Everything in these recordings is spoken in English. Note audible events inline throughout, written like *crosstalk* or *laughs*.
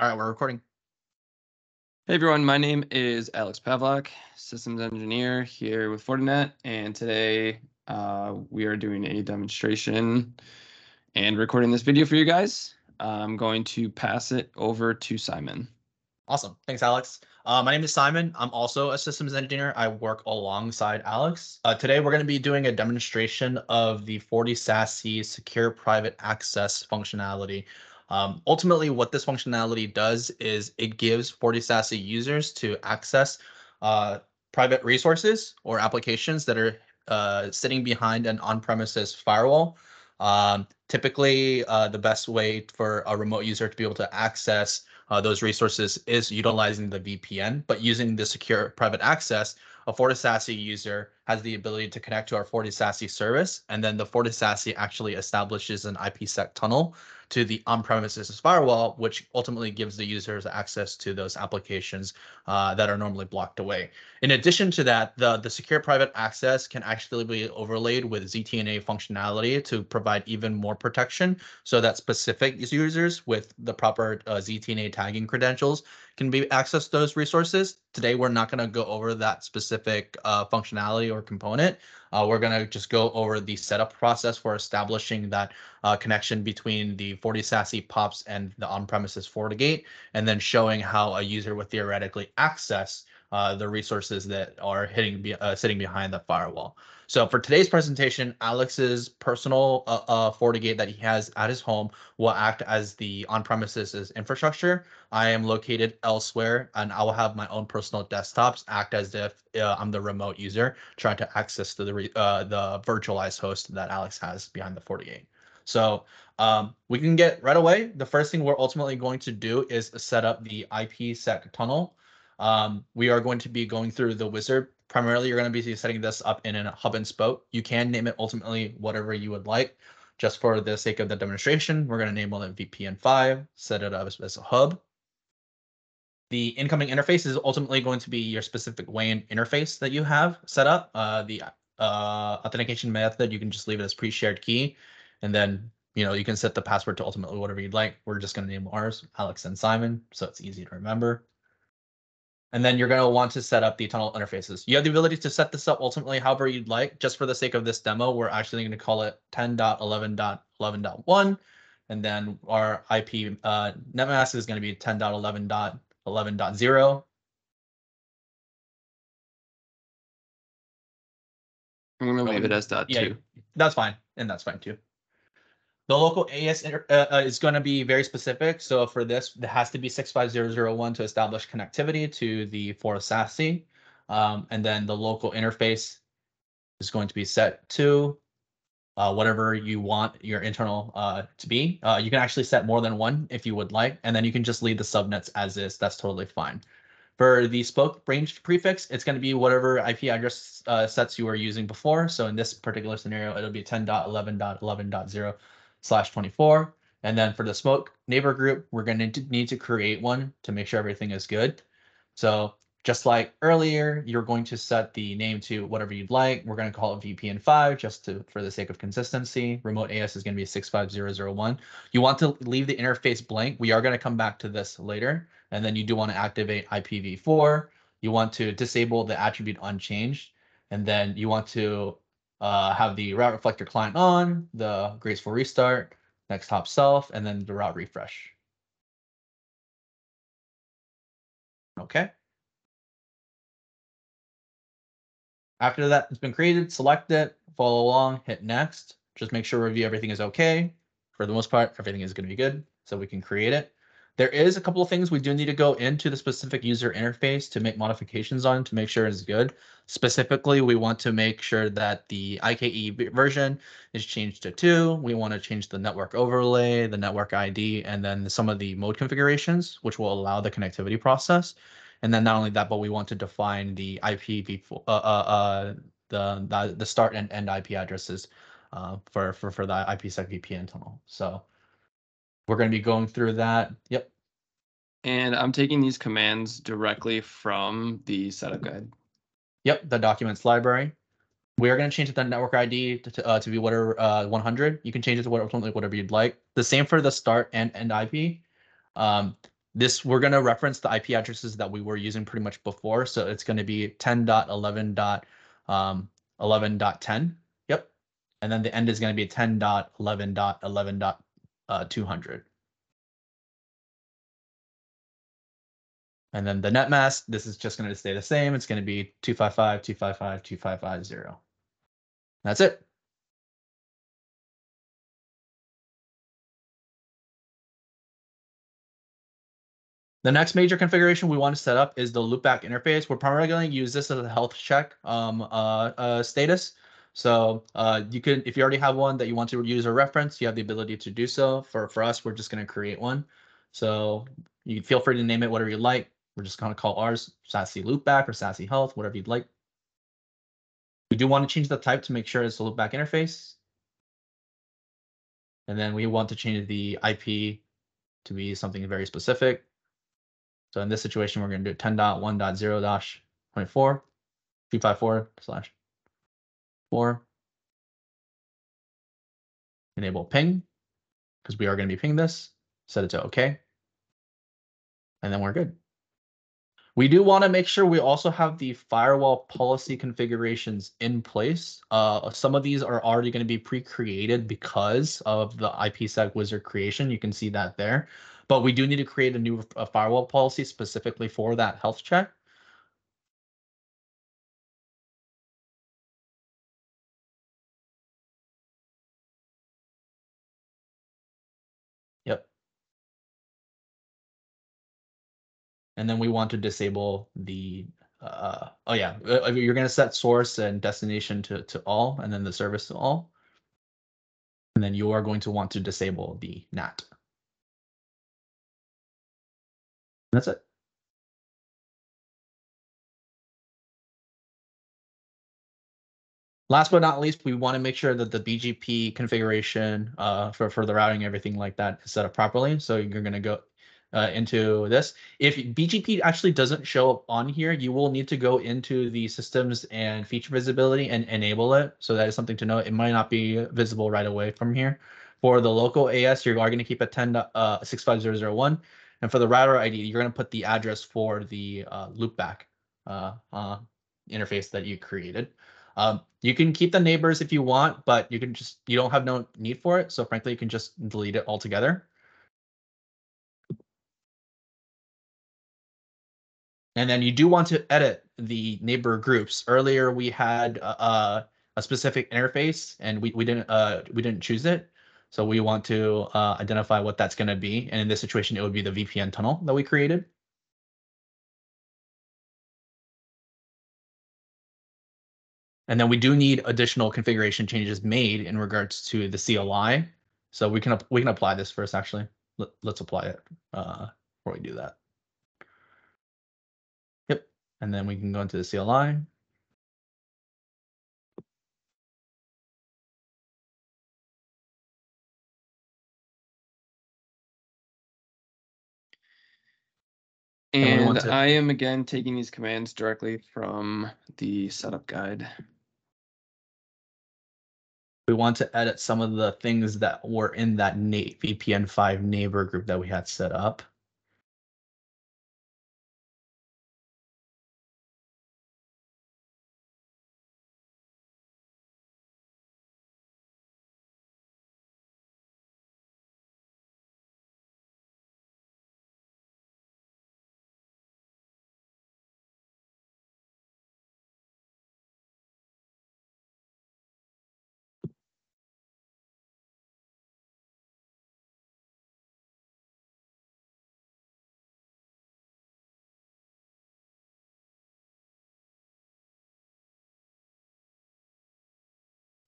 All right, we're recording. Hey everyone, my name is Alex Pavlock, systems engineer here with Fortinet, and today uh, we are doing a demonstration and recording this video for you guys. I'm going to pass it over to Simon. Awesome. Thanks, Alex. Uh, my name is Simon. I'm also a systems engineer. I work alongside Alex. Uh, today, we're going to be doing a demonstration of the FortiSASE secure private access functionality. Um, ultimately, what this functionality does is it gives FortiSASE users to access uh, private resources or applications that are uh, sitting behind an on-premises firewall. Um, typically, uh, the best way for a remote user to be able to access uh, those resources is utilizing the VPN, but using the secure private access, a FortiSASE user has the ability to connect to our FortiSASE service, and then the FortiSASE actually establishes an IPsec tunnel to the on-premises firewall, which ultimately gives the users access to those applications uh, that are normally blocked away. In addition to that, the, the secure private access can actually be overlaid with ZTNA functionality to provide even more protection so that specific users with the proper uh, ZTNA tagging credentials can be access those resources. Today, we're not going to go over that specific uh, functionality or component. Uh, we're going to just go over the setup process for establishing that uh, connection between the FortiSASE POPs and the on-premises FortiGate, and then showing how a user would theoretically access uh, the resources that are hitting be, uh, sitting behind the firewall. So for today's presentation, Alex's personal uh, uh, FortiGate that he has at his home will act as the on-premises infrastructure. I am located elsewhere, and I will have my own personal desktops act as if uh, I'm the remote user trying to access the uh, the virtualized host that Alex has behind the FortiGate. So um, we can get right away. The first thing we're ultimately going to do is set up the IPsec tunnel. Um, we are going to be going through the wizard primarily you're going to be setting this up in a hub and spoke. You can name it ultimately whatever you would like. Just for the sake of the demonstration, we're going to name it VPN5, set it up as, a hub. The incoming interface is ultimately going to be your specific WAN interface that you have set up. Uh, the uh, authentication method, you can just leave it as pre-shared key. And then, you know, you can set the password to ultimately whatever you'd like. We're just going to name ours Alex and Simon, so it's easy to remember. And then you're going to want to set up the tunnel interfaces. You have the ability to set this up ultimately however you'd like. Just for the sake of this demo, we're actually going to call it 10.11.11.1. And then our IP uh, netmask is going to be 10.11.11.0. I'm going to leave it as dot yeah, two. That's fine. And that's fine too. The local AS uh, uh, is going to be very specific. So for this, it has to be 65001 to establish connectivity to the FortiSASE. Um, and then the local interface is going to be set to uh, whatever you want your internal uh, to be. Uh, you can actually set more than one if you would like, and then you can just leave the subnets as is. That's totally fine. For the spoke range prefix, it's going to be whatever IP address uh, sets you were using before. So in this particular scenario, it'll be 10.11.11.0 slash 24. And then for the spoke neighbor group, we're going to need to create one to make sure everything is good. So just like earlier, you're going to set the name to whatever you'd like. We're going to call it VPN5 just to for the sake of consistency. Remote AS is going to be 65001. You want to leave the interface blank. We are going to come back to this later. And then you do want to activate IPv4. You want to disable the attribute unchanged. And then you want to uh, have the route reflector client on, the graceful restart, next hop self, and then the route refresh. Okay. After that it's been created, select it, follow along, hit next. Just make sure review everything is okay. For the most part, everything is going to be good, so we can create it. There is a couple of things we do need to go into the specific user interface to make modifications on to make sure it's good. Specifically, we want to make sure that the IKE version is changed to two. We want to change the network overlay, the network ID, and then some of the mode configurations, which will allow the connectivity process. And then not only that, but we want to define the IP uh, uh, uh, the, the the start and end IP addresses uh, for for for the IPsec VPN tunnel. So we're going to be going through that. Yep. And I'm taking these commands directly from the setup guide. Yep, the documents library. We are going to change the network ID to, uh, to be whatever uh, 100. You can change it to whatever, whatever you'd like. The same for the start and end IP. Um, this we're going to reference the IP addresses that we were using pretty much before. So it's going to be 10.11.11.10. Um, Yep. And then the end is going to be 10.11.11.200. Uh, 200. and then the net mask, this is just going to stay the same. It's going to be 255, 255, 2550. That's it. The next major configuration we want to set up is the loopback interface. We're primarily going to use this as a health check um, uh, uh, status. So uh, you can, if you already have one that you want to use a reference, you have the ability to do so. For, for us, we're just going to create one. So you feel free to name it whatever you like. We're just going to call ours SASE loopback or SASE health, whatever you'd like. We do want to change the type to make sure it's a loopback interface. And then we want to change the IP to be something very specific. So in this situation, we're going to do 10.1.0-24, 254 slash 4. Enable ping, because we are going to be ping this. Set it to OK. And then we're good. We do want to make sure we also have the firewall policy configurations in place. Uh, some of these are already going to be pre-created because of the IPsec wizard creation. You can see that there but we do need to create a new a firewall policy specifically for that health check. And then we want to disable the, uh, oh yeah, uh, uh, you're going to set source and destination to, to all, and then the service to all. And then you are going to want to disable the NAT. That's it. Last but not least, we want to make sure that the BGP configuration uh, for, for the routing, everything like that is set up properly. So you're going to go uh, into this. If BGP actually doesn't show up on here, you will need to go into the systems and feature visibility and enable it. So that is something to note. It might not be visible right away from here. For the local AS, you are going to keep at 10, uh, 65001. And for the router ID, you're going to put the address for the uh, loopback uh, uh, interface that you created. Um, you can keep the neighbors if you want, but you can just, you don't have no need for it. So frankly, you can just delete it altogether. And then you do want to edit the neighbor groups. Earlier, we had uh, a specific interface and we, we didn't uh, we didn't choose it. So we want to uh, identify what that's going to be. And in this situation, it would be the VPN tunnel that we created. And then we do need additional configuration changes made in regards to the CLI. So we can we can apply this first, actually. Let, us apply it uh, before we do that. And then we can go into the CLI. And I am again taking these commands directly from the setup guide. We want to edit some of the things that were in that VPN 5 neighbor group that we had set up.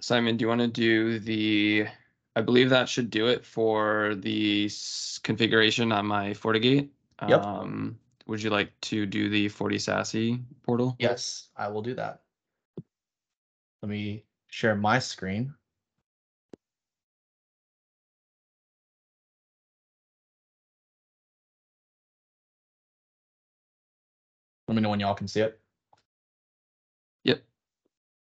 Simon, do you want to do the, I believe that should do it for the configuration on my FortiGate. Yep. Um, would you like to do the FortiSASE portal? Yes, I will do that. Let me share my screen. Let me know when y'all can see it. Yep.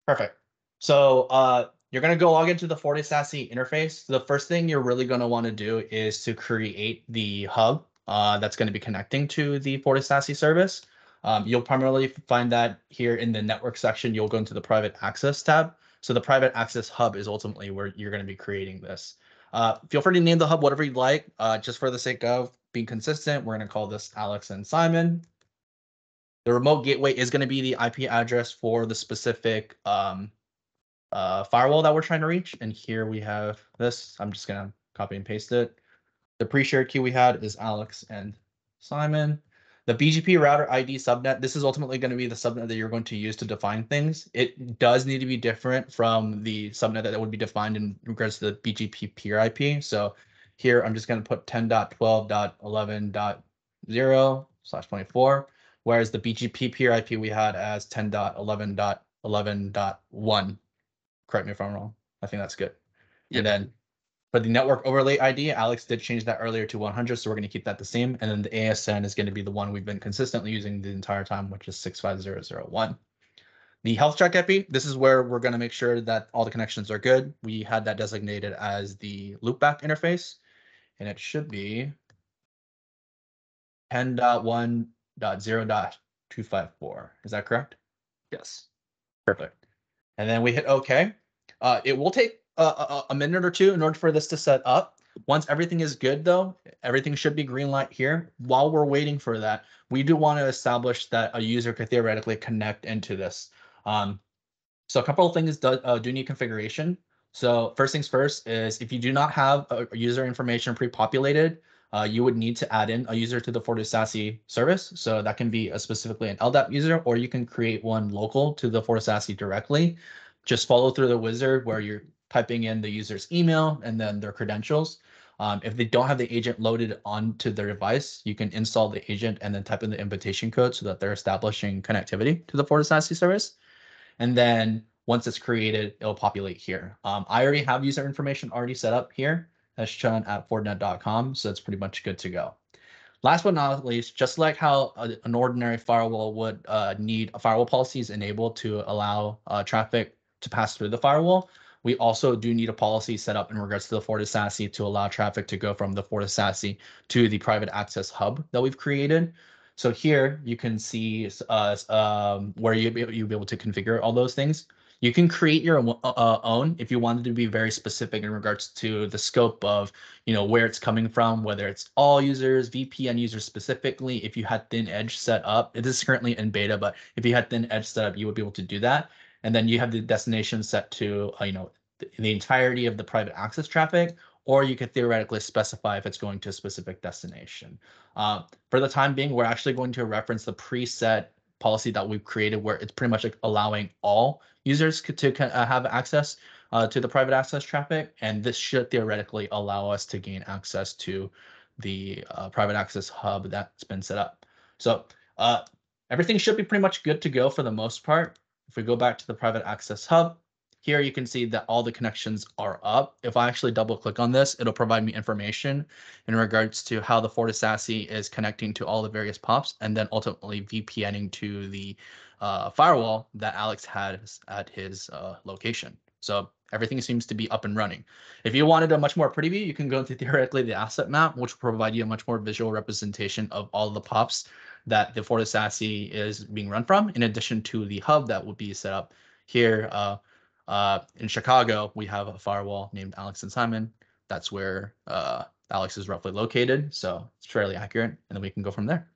Perfect. So uh, you're going to go log into the FortiSASE interface. The first thing you're really going to want to do is to create the hub. uh, that's going to be connecting to the FortiSASE service. Um, you'll primarily find that here in the network section, you'll go into the private access tab. So the private access hub is ultimately where you're going to be creating this. Uh, feel free to name the hub whatever you'd like. Uh, just for the sake of being consistent, we're going to call this Alex and Simon. The remote gateway is going to be the IP address for the specific um, uh, firewall that we're trying to reach. And here we have this. I'm just going to copy and paste it. The pre-shared key we had is Alex and Simon. The BGP router ID subnet, this is ultimately going to be the subnet that you're going to use to define things. It does need to be different from the subnet that would be defined in regards to the BGP peer IP. So here I'm just going to put 10.12.11.0 slash 24, whereas the BGP peer IP we had as 10.11.11.1. Correct me if I'm wrong. I think that's good. And then for the network overlay ID, Alex did change that earlier to 100, so we're going to keep that the same. And then the ASN is going to be the one we've been consistently using the entire time, which is 65001. The health check IP, this is where we're going to make sure that all the connections are good. We had that designated as the loopback interface, and it should be 10.1.0.254. Is that correct? Yes. Perfect. And then we hit OK. Uh, it will take a, a, a minute or two in order for this to set up. Once everything is good, though, everything should be green light here. While we're waiting for that, we do want to establish that a user could theoretically connect into this. Um, so a couple of things do, uh, do need configuration. So first things first is if you do not have a, user information pre-populated, uh, you would need to add in a user to the FortiSASE service. So that can be a specifically an LDAP user, or you can create one local to the FortiSASE directly. Just follow through the wizard where you're typing in the user's email and then their credentials. Um, if they don't have the agent loaded onto their device, you can install the agent and then type in the invitation code so that they're establishing connectivity to the FortiSASE service. And then once it's created, it'll populate here. Um, I already have user information already set up here. That's shown at fortinet.com, so it's pretty much good to go. Last but not least, just like how a, an ordinary firewall would uh, need a firewall policies enabled to allow uh, traffic to pass through the firewall, we also do need a policy set up in regards to the FortiSASE to allow traffic to go from the FortiSASE to the private access hub that we've created. So here you can see uh, um, where you you'll be able to configure all those things. You can create your uh, uh, own if you wanted to be very specific in regards to the scope of, you know, where it's coming from, whether it's all users, VPN users specifically. If you had Thin Edge set up, it is currently in beta, but if you had Thin Edge set up, you would be able to do that and then you have the destination set to uh, you know the, the entirety of the private access traffic or you could theoretically specify if it's going to a specific destination. Uh, for the time being, we're actually going to reference the preset policy that we've created where it's pretty much like allowing all users to uh, have access uh, to the private access traffic. And this should theoretically allow us to gain access to the uh, private access hub that's been set up. So uh, everything should be pretty much good to go for the most part. If we go back to the private access hub, here you can see that all the connections are up. If I actually double click on this, it'll provide me information in regards to how the FortiSASE is connecting to all the various POPs and then ultimately VPNing to the uh, firewall that Alex has at his uh, location. So everything seems to be up and running. If you wanted a much more pretty view, you can go *laughs* into theoretically the asset map, which will provide you a much more visual representation of all the POPs that the FortiSASE is being run from, in addition to the hub that would be set up here uh, uh, in Chicago. We have a firewall named Alex and Simon. That's where uh, Alex is roughly located, so it's fairly accurate, and then we can go from there.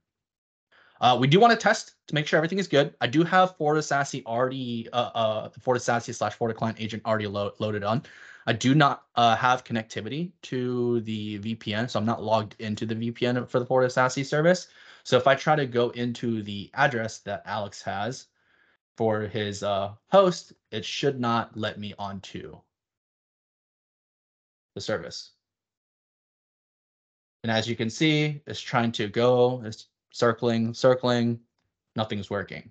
Uh, we do want to test to make sure everything is good. I do have FortiSASE already, uh, uh, FortiSASE slash FortiClient agent already lo loaded on. I do not uh, have connectivity to the VPN, so I'm not logged into the VPN for the FortiSASE service. So if I try to go into the address that Alex has for his uh, host, it should not let me onto the service. And as you can see, it's trying to go, it's circling, circling, nothing's working.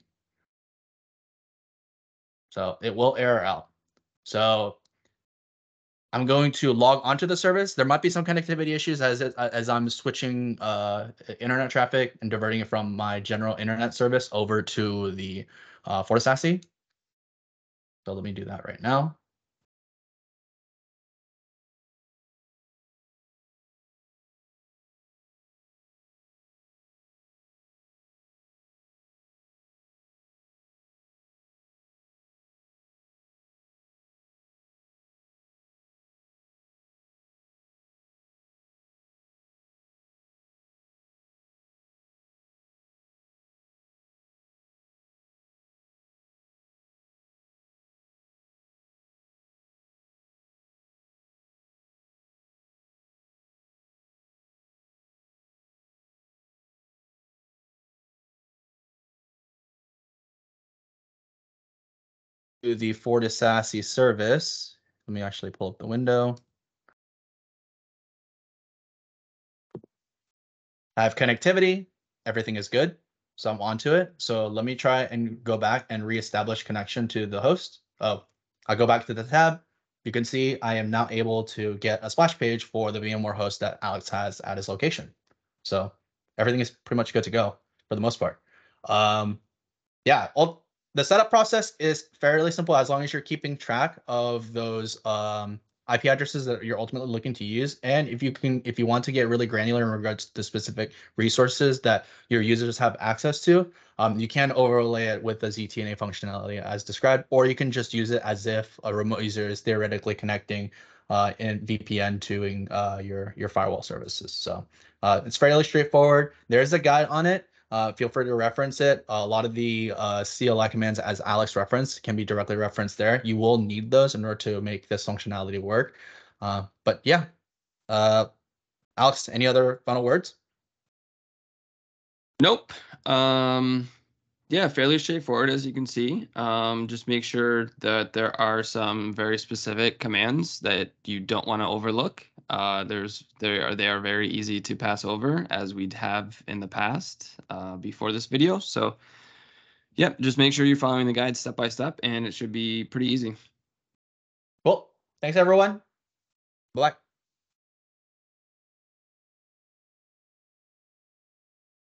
So it will error out. So I'm going to log onto the service. There might be some connectivity issues as as I'm switching uh, internet traffic and diverting it from my general internet service over to the uh, FortiSASE. So let me do that right now. The FortiSASE service. Let me actually pull up the window. I have connectivity. Everything is good. So I'm onto it. So let me try and go back and reestablish connection to the host. Oh, I go back to the tab. You can see I am now able to get a splash page for the VMware host that Alex has at his location. So everything is pretty much good to go for the most part. Um, yeah, all, the setup process is fairly simple as long as you're keeping track of those um, IP addresses that you're ultimately looking to use. And if you can, if you want to get really granular in regards to the specific resources that your users have access to, um, you can overlay it with the ZTNA functionality as described, or you can just use it as if a remote user is theoretically connecting uh, in VPN to uh, your your firewall services. So uh, it's fairly straightforward. There's a guide on it. Uh, feel free to reference it. a lot of the uh, CLI commands, as Alex referenced, can be directly referenced there. You will need those in order to make this functionality work. Uh, but yeah, uh, Alex, any other final words? Nope. Um, yeah, fairly straightforward as you can see. Um, just make sure that there are some very specific commands that you don't want to overlook. Uh, there's they are they are very easy to pass over as we'd have in the past uh, before this video. So, yep, just make sure you're following the guide step by step, and it should be pretty easy. Cool. Thanks everyone. Bye.